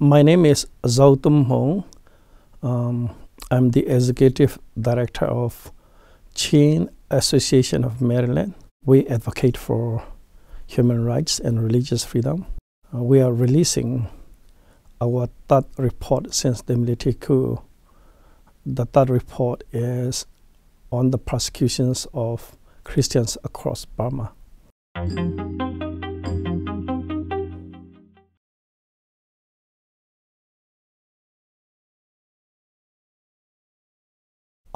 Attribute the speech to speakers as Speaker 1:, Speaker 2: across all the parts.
Speaker 1: My name is Zo Tum Hmung. Um, I'm the executive director of Chin Association of Maryland. We advocate for human rights and religious freedom. Uh, we are releasing our third report since the military coup. The third report is on the persecutions of Christians across Burma.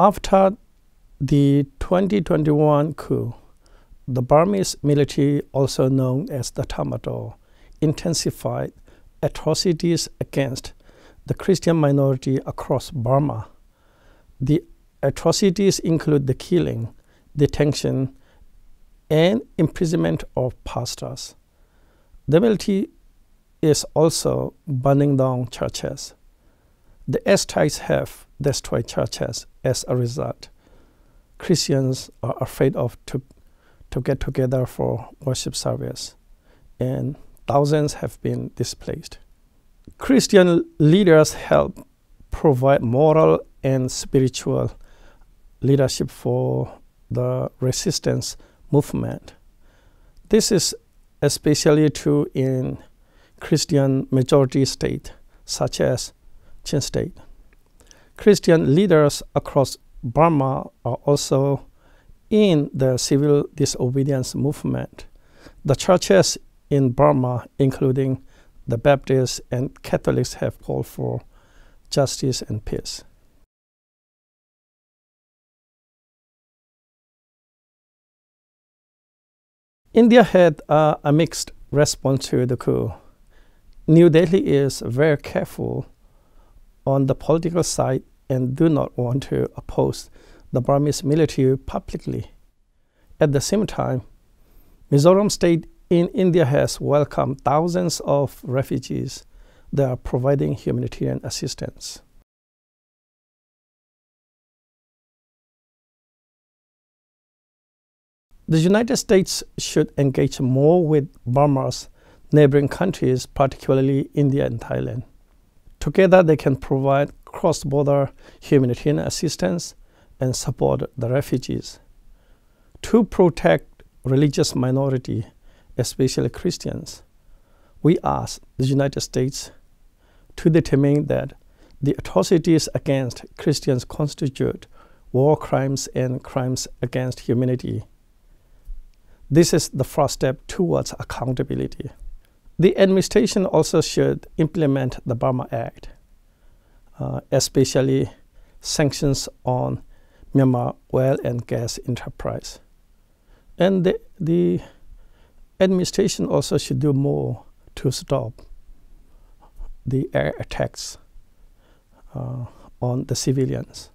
Speaker 1: After the 2021 coup, the Burmese military, also known as the Tatmadaw, intensified atrocities against the Christian minority across Burma. The atrocities include the killing, detention, and imprisonment of pastors. The military is also burning down churches. The airstrikes have destroyed churches as a result. Christians are afraid of to, to get together for worship service, and thousands have been displaced. Christian leaders help provide moral and spiritual leadership for the resistance movement. This is especially true in Christian majority states such as Chin State. Christian leaders across Burma are also in the civil disobedience movement. The churches in Burma, including the Baptists and Catholics, have called for justice and peace. India had uh, a mixed response to the coup. New Delhi is very careful on the political side and do not want to oppose the Burmese military publicly. At the same time, Mizoram state in India has welcomed thousands of refugees that are providing humanitarian assistance. The United States should engage more with Burma's neighboring countries, particularly India and Thailand. Together, they can provide cross border humanitarian assistance and support the refugees. To protect religious minority, especially Christians, we ask the United States to determine that the atrocities against Christians constitute war crimes and crimes against humanity this is the first step towards accountability. The administration also should implement the Burma Act, especially sanctions on Myanmar oil and gas enterprise. And the, the administration also should do more to stop the air attacks uh, on the civilians.